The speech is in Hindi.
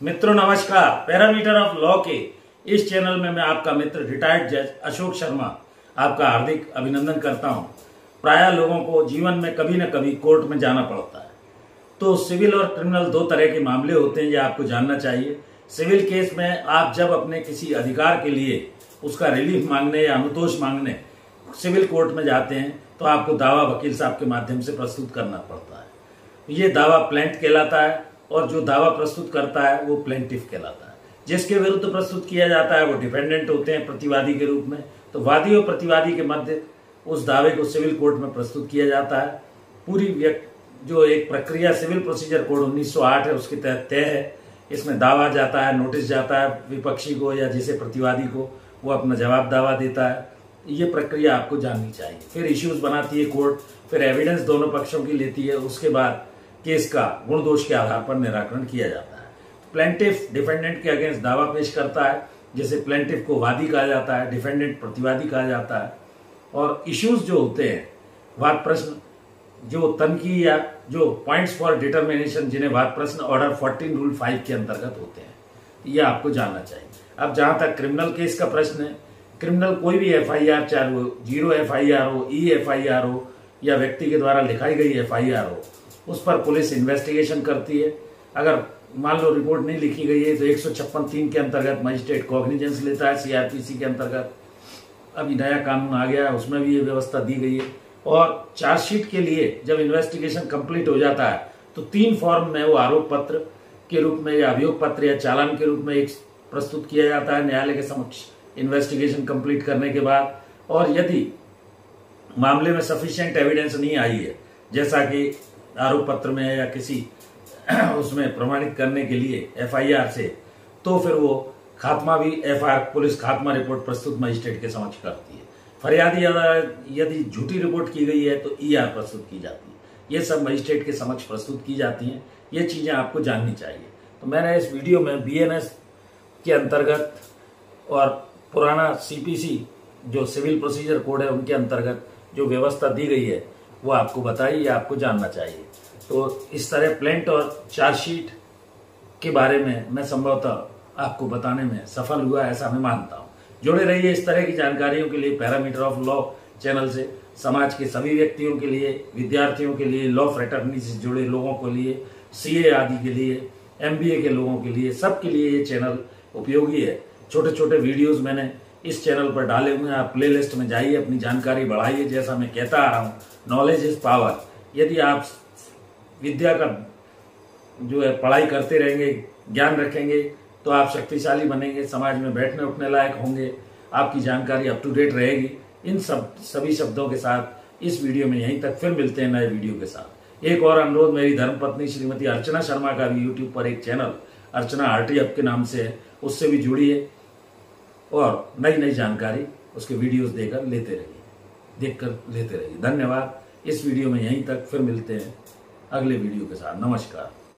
मित्रों, नमस्कार। पैरामीटर ऑफ़ लॉ के इस चैनल में मैं आपका मित्र, रिटायर्ड जज अशोक शर्मा, आपका हार्दिक अभिनंदन करता हूँ। प्राय लोगों को जीवन में कभी न कभी कोर्ट में जाना पड़ता है। तो सिविल और क्रिमिनल दो तरह के मामले होते हैं ये आपको जानना चाहिए। सिविल केस में आप जब अपने किसी अधिकार के लिए उसका रिलीफ मांगने या अनुतोष मांगने सिविल कोर्ट में जाते हैं तो आपको दावा वकील साहब के माध्यम से प्रस्तुत करना पड़ता है। ये दावा प्लेंट कहलाता है। और जो दावा प्रस्तुत करता है, वो प्लेंटिफ कहलाता है। जिसके विरुद्ध प्रस्तुत किया जाता है, वो डिपेंडेंट होते हैं प्रतिवादी के रूप में। तो वादी और प्रतिवादी के मध्य उस दावे को सिविल कोर्ट में प्रस्तुत किया जाता है। पूरी व्यक्ति जो एक प्रक्रिया सिविल प्रोसीजर कोड 1908 है, उसके तहत तय है। इसमें दावा जाता है नोटिस जाता है, विपक्षी को या जिसे प्रतिवादी को, वो अपना जवाब दावा देता है। ये प्रक्रिया आपको जाननी चाहिए। फिर इश्यूज़ बनाती है कोर्ट फिर एविडेंस दोनों पक्षों की लेती है। उसके बाद केस का गुण दोष के आधार पर निराकरण किया जाता है। प्लेंटिफ डिफेंडेंट के अगेंस्ट दावा पेश करता है, जैसे प्लेंटिफ को वादी कहा जाता है डिफेंडेंट प्रतिवादी कहा जाता है। और इश्यूज़ जो होते हैं, वाद प्रश्न, जो तनकी या जो पॉइंट्स फॉर डिटर्मिनेशन जिन्हें वाद प्रश्न ऑर्डर 14 रूल 5 के अंतर्गत होते हैं यह आपको जानना चाहिए। अब जहाँ तक क्रिमिनल केस का प्रश्न है क्रिमिनल कोई भी एफआईआर चाहे वो ज़ीरो एफआईआर हो ई एफआईआर हो, या व्यक्ति के द्वारा लिखाई गई एफआईआर हो उस पर पुलिस इन्वेस्टिगेशन करती है। अगर मान लो रिपोर्ट नहीं लिखी गई है तो एक सौ छप्पन तीन के अंतर्गत मजिस्ट्रेट कॉग्निजेंस लेता है सीआरपीसी के अंतर्गत। अभी नया कानून आ गया है, उसमें भी ये व्यवस्था दी गई है। और चार्जशीट के लिए जब इन्वेस्टिगेशन कंप्लीट हो जाता है तो तीन फॉर्म में वो आरोप पत्र के रूप में या अभियोग पत्र या चालान के रूप में एक प्रस्तुत किया जाता है, न्यायालय के समक्ष इन्वेस्टिगेशन कंप्लीट करने के बाद। और यदि मामले में सफिशियंट एविडेंस नहीं आई है, जैसा कि आरोप पत्र में या किसी उसमें प्रमाणित करने के लिए एफआईआर से तो फिर वो खात्मा भी एफआईआर, पुलिस खात्मा रिपोर्ट प्रस्तुत मजिस्ट्रेट के समक्ष करती है। फरियादी यदि झूठी रिपोर्ट की गई है तो ईआर प्रस्तुत की जाती है। ये सब मजिस्ट्रेट के समक्ष प्रस्तुत की जाती हैं। ये चीज़ें आपको जाननी चाहिए। तो मैंने इस वीडियो में बीएनएस के अंतर्गत और पुराना सीपीसी जो सिविल प्रोसीजर कोड है, उनके अंतर्गत जो व्यवस्था दी गई है वो आपको बताई या आपको जानना चाहिए। तो इस तरह प्लेंट और चार्जशीट के बारे में मैं संभवतः आपको बताने में सफल हुआ ऐसा मैं मानता हूँ। जुड़े रहिए इस तरह की जानकारियों के लिए पैरामीटर ऑफ़ लॉ चैनल से। समाज के सभी व्यक्तियों के लिए, विद्यार्थियों के लिए, लॉ फ्रेटर्नी से जुड़े लोगों के लिए, सीए आदि के लिए, एमबीए के लोगों के लिए, सबके लिए ये चैनल उपयोगी है। छोटे छोटे वीडियोज़ मैंने इस चैनल पर डाले हुए हैं। आप प्ले लिस्ट में जाइए, अपनी जानकारी बढ़ाइए। जैसा मैं कहता आ रहा हूँ नॉलेज इज़ पावर यदि आप विद्या का जो है, पढ़ाई करते रहेंगे, ज्ञान रखेंगे तो आप शक्तिशाली बनेंगे, समाज में बैठने उठने लायक होंगे, आपकी जानकारी अप टू डेट रहेगी। इन सब, सभी शब्दों के साथ इस वीडियो में यहीं तक फिर मिलते हैं नए वीडियो के साथ। एक और अनुरोध, मेरी धर्मपत्नी श्रीमती अर्चना शर्मा का भी यूट्यूब पर एक चैनल, अर्चना आरटीएफ के नाम से है, उससे भी जुड़िए। और नई नई जानकारी उसके वीडियोस देकर लेते रहिए। देखकर लेते रहिए। धन्यवाद। इस वीडियो में यहीं तक फिर मिलते हैं अगले वीडियो के साथ। नमस्कार।